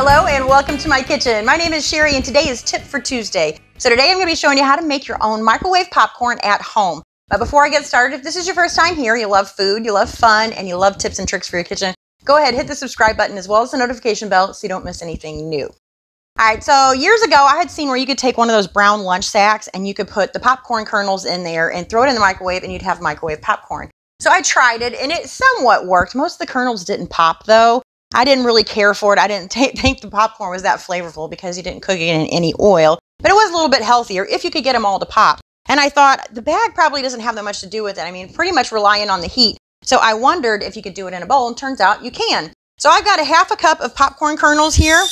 Hello and welcome to my kitchen. My name is Cheri and today is Tip for Tuesday. So today I'm going to be showing you how to make your own microwave popcorn at home. But before I get started, if this is your first time here, you love food, you love fun, and you love tips and tricks for your kitchen, go ahead, hit the subscribe button as well as the notification bell so you don't miss anything new. All right, so years ago, I had seen where you could take one of those brown lunch sacks and you could put the popcorn kernels in there and throw it in the microwave and you'd have microwave popcorn. So I tried it and it somewhat worked. Most of the kernels didn't pop though. I didn't really care for it. I didn't think the popcorn was that flavorful because you didn't cook it in any oil, but it was a little bit healthier if you could get them all to pop. And I thought the bag probably doesn't have that much to do with it. I mean, pretty much relying on the heat. So I wondered if you could do it in a bowl, and turns out you can. So I've got a half a cup of popcorn kernels here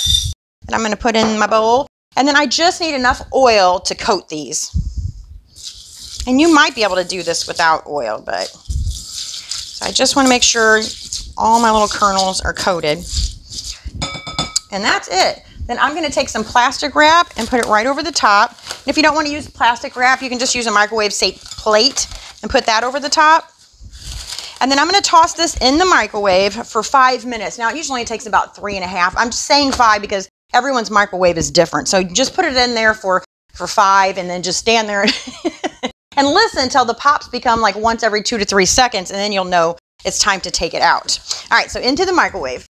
that I'm going to put in my bowl. And then I just need enough oil to coat these. And you might be able to do this without oil, but so I just want to make sure all my little kernels are coated. And that's it. Then I'm going to take some plastic wrap and put it right over the top. And if you don't want to use plastic wrap, you can just use a microwave safe plate and put that over the top. And then I'm going to toss this in the microwave for five minutes. Now, it usually takes about three and a half. I'm saying five because everyone's microwave is different. So just put it in there for, for five and then just stand there and listen until the pops become like once every two to three seconds. And then you'll know it's time to take it out. All right, so into the microwave.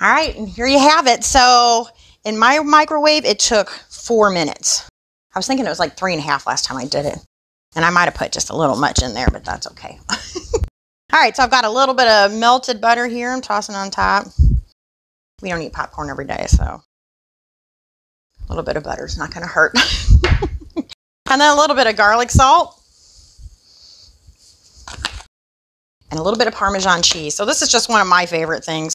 All right, and here you have it. So in my microwave, it took four minutes. I was thinking it was like three and a half last time I did it. And I might have put just a little much in there, but that's okay. All right, so I've got a little bit of melted butter here. I'm tossing on top. We don't eat popcorn every day, so a little bit of butter is not going to hurt. and then a little bit of garlic salt. And a little bit of Parmesan cheese. So this is just one of my favorite things.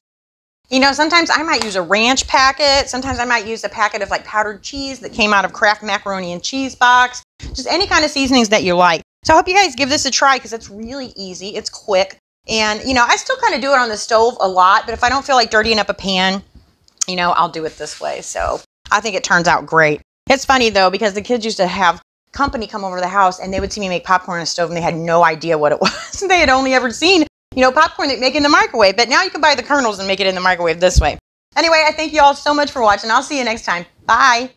You know, sometimes I might use a ranch packet. Sometimes I might use a packet of like powdered cheese that came out of Kraft Macaroni and Cheese box. Just any kind of seasonings that you like. So I hope you guys give this a try because it's really easy. It's quick. And, you know, I still kind of do it on the stove a lot. But if I don't feel like dirtying up a pan, you know, I'll do it this way. So I think it turns out great. It's funny though because the kids used to have company come over to the house and they would see me make popcorn on a stove and they had no idea what it was. they had only ever seen you know, popcorn that make in the microwave. But now you can buy the kernels and make it in the microwave this way. Anyway, I thank you all so much for watching. I'll see you next time. Bye.